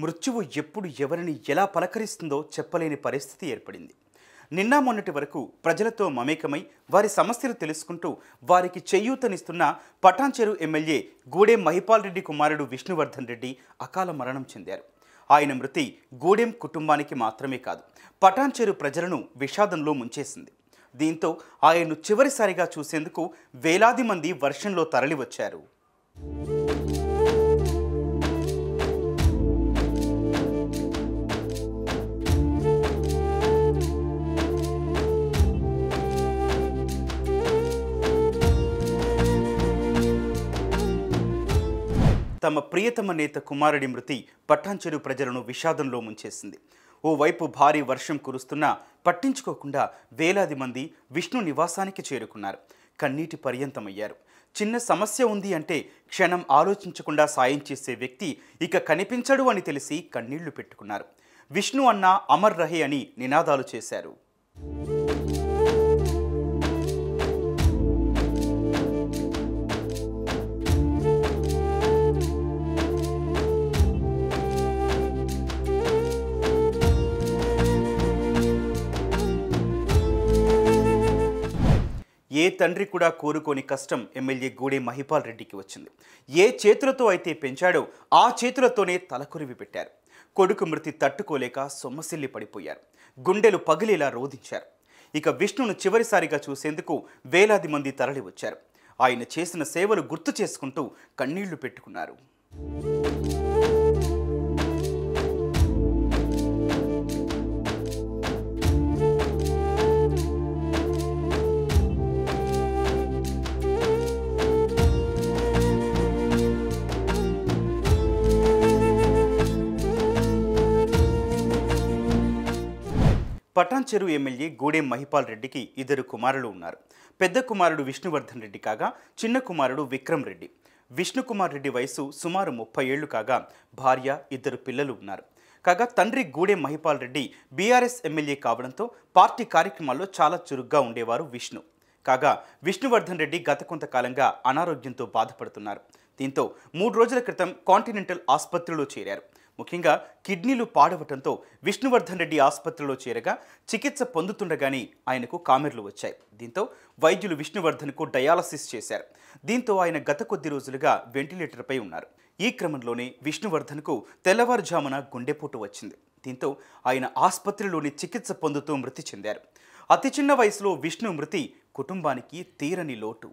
మృత్యువు ఎప్పుడు ఎవరిని ఎలా పలకరిస్తుందో చెప్పలేని పరిస్థితి ఏర్పడింది. నిన్న మొన్నటి వరకు ప్రజలతో మమేకమై వారి సమస్యలు తెలుసుకుంటూ వారికి చేయూతనిస్తున్న పటాన్చెరు ఎమ్మెల్యే గూడెం మహిపాల్ రెడ్డి కుమారుడు విష్ణువర్ధన్ రెడ్డి అకాల మరణం చెందారు. ఆయన మృతి గూడెం కుటుంబానికి మాత్రమే కాదు పటాన్చెరు ప్రజలను విషాదంలో ముంచేసింది. దీంతో ఆయన్ను చివరిసారిగా చూసేందుకు వేలాది మంది వర్షంలో తరలివచ్చారు. తమ ప్రియతమ నేత కుమారుడి మృతి పట్టాంచెరు ప్రజలను విషాదంలో ముంచేసింది. ఓవైపు భారీ వర్షం కురుస్తున్నా పట్టించుకోకుండా వేలాది మంది విష్ణు నివాసానికి చేరుకున్నారు. కన్నీటి పర్యంతమయ్యారు. చిన్న సమస్య ఉంది అంటే క్షణం ఆలోచించకుండా సాయం చేసే వ్యక్తి ఇక కనిపించడు అని తెలిసి కన్నీళ్ళు పెట్టుకున్నారు. విష్ణు అన్న అమర్ రహే అని నినాదాలు చేశారు. ఏ తండ్రి కూడా కోరుకోని కష్టం ఎమ్మెల్యే గూడే మహిపాల్ రెడ్డికి వచ్చింది. ఏ చేతులతో అయితే పెంచాడో ఆ చేతులతోనే తలకొరివి పెట్టారు. కొడుకు మృతి తట్టుకోలేక సొమ్మసిల్లి పడిపోయారు. గుండెలు పగిలేలా రోధించారు. ఇక విష్ణును చివరిసారిగా చూసేందుకు వేలాది మంది తరలి వచ్చారు ఆయన చేసిన సేవలు గుర్తు చేసుకుంటూ కన్నీళ్ళు పెట్టుకున్నారు. పటాన్చెరు ఎమ్మెల్యే గూడెం మహిపాల్ రెడ్డికి ఇద్దరు కుమారులు ఉన్నారు. పెద్ద కుమారుడు విష్ణువర్ధన్ రెడ్డి కాగా చిన్న కుమారుడు విక్రమ్ రెడ్డి. విష్ణుకుమార్ రెడ్డి వయసు సుమారు ముప్పై ఏళ్ళు కాగా భార్య ఇద్దరు పిల్లలు ఉన్నారు. కాగా తండ్రి గూడెం మహిపాల్ రెడ్డి బీఆర్ఎస్ ఎమ్మెల్యే కావడంతో పార్టీ కార్యక్రమాల్లో చాలా చురుగ్గా ఉండేవారు విష్ణు. కాగా విష్ణువర్ధన్ రెడ్డి గత కొంతకాలంగా అనారోగ్యంతో బాధపడుతున్నారు. దీంతో మూడు రోజుల క్రితం కాంటినెంటల్ ఆసుపత్రిలో చేరారు. ముఖ్యంగా కిడ్నీలు పాడవటంతో విష్ణువర్ధన్ రెడ్డి ఆసుపత్రిలో చేరగా చికిత్స పొందుతుండగానే ఆయనకు కామెర్లు వచ్చాయి. దీంతో వైద్యులు విష్ణువర్ధన్కు డయాలసిస్ చేశారు. దీంతో ఆయన గత కొద్ది రోజులుగా వెంటిలేటర్పై ఉన్నారు. ఈ క్రమంలోనే విష్ణువర్ధన్కు తెల్లవారుజామున గుండెపోటు వచ్చింది. దీంతో ఆయన ఆసుపత్రిలోని చికిత్స పొందుతూ మృతి చెందారు. అతి చిన్న వయసులో విష్ణు మృతి కుటుంబానికి తీరని లోటు.